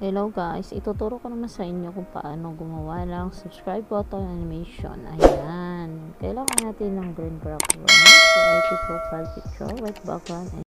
Hello guys, ituturo ko naman sa inyo kung paano gumawa ng subscribe button animation. Ayan. Kailangan natin ng green background. So, IT profile picture, white background, and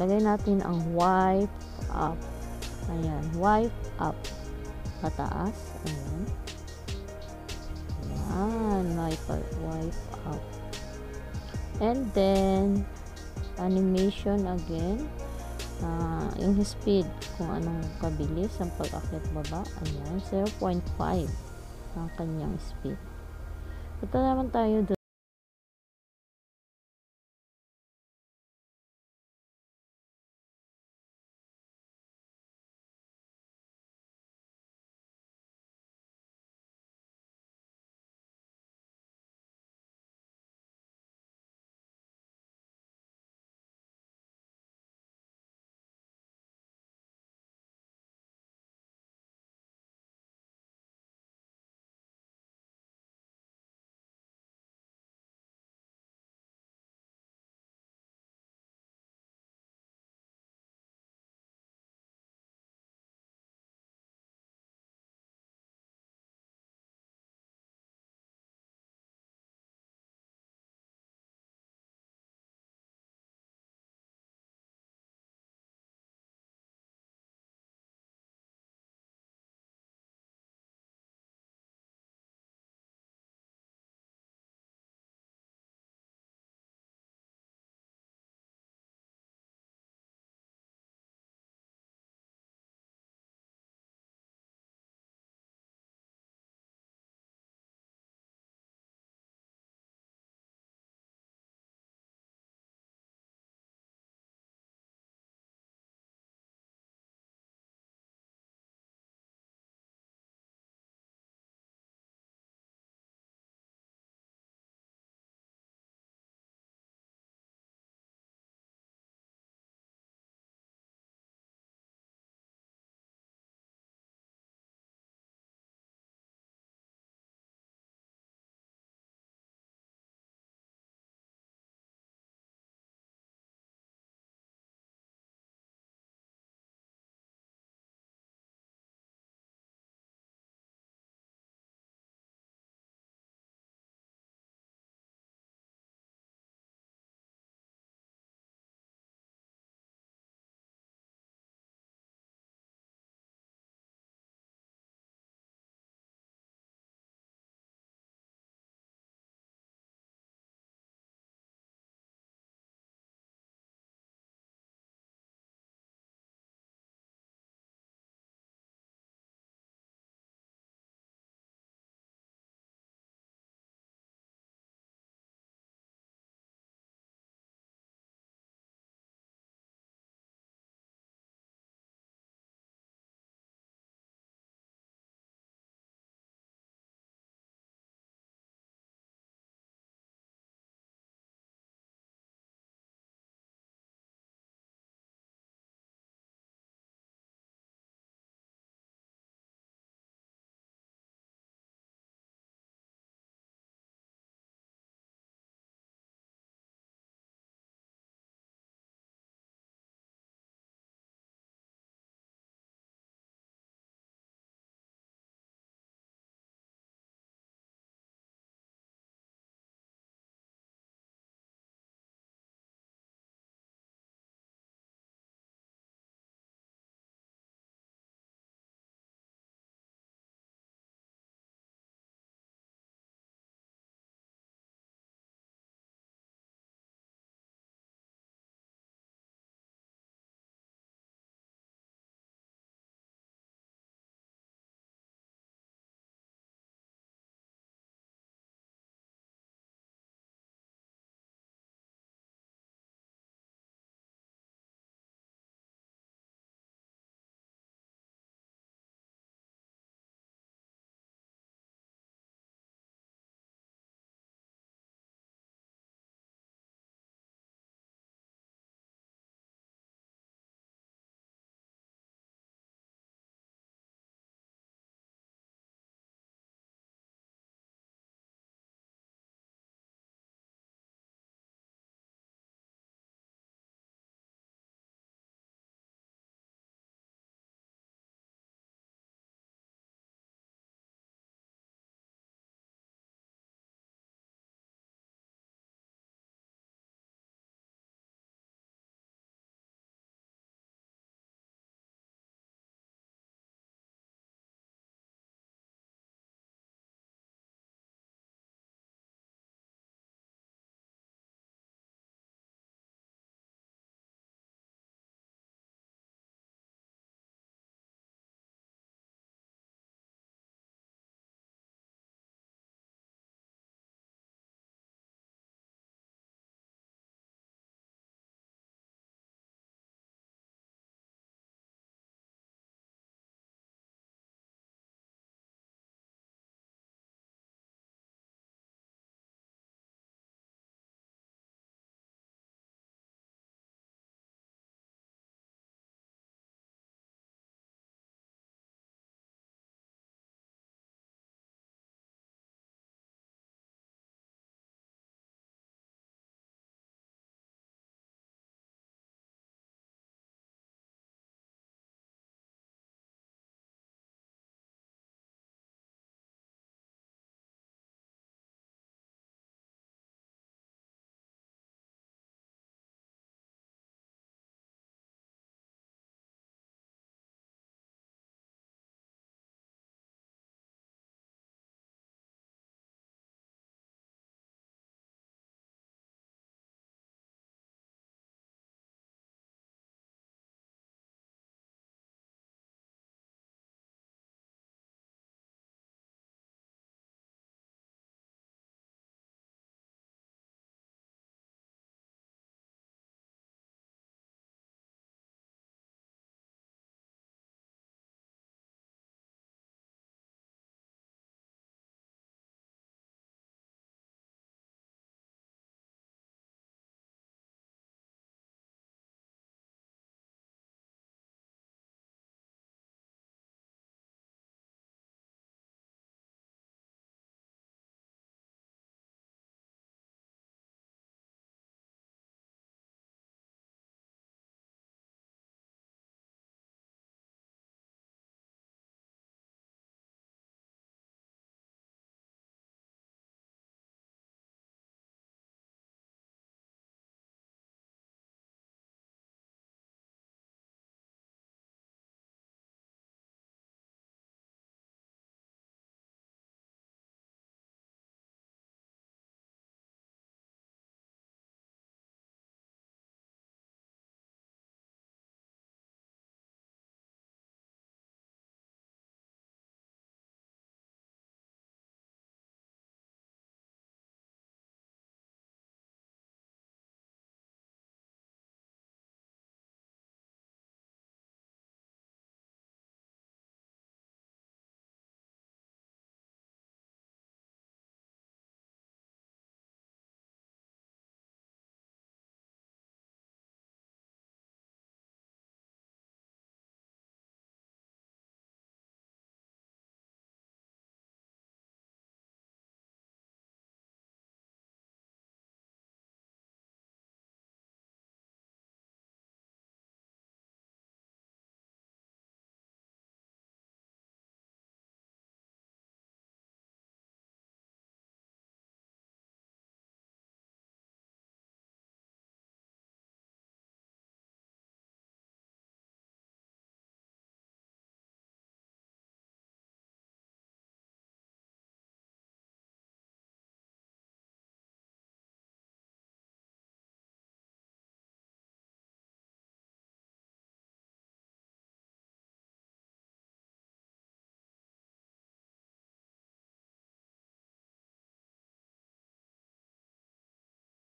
Lagay natin ang wipe up. Ayan. Wipe up. Pataas. Ayan. Ayan. Wipe, wipe up. And then, animation again. Uh, yung speed, kung anong kabilis ang pag-akit baba. Ayan. 0.5 ang kanyang speed. Ito naman tayo doon.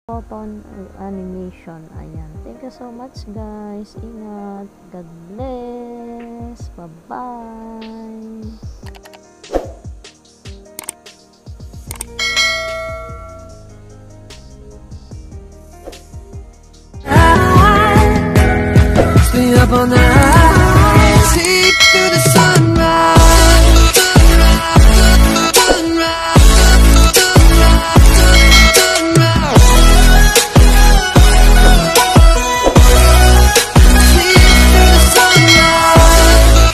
Button animation. Ayan. Thank you so much guys. Ingat. God bless. Bye-bye. Up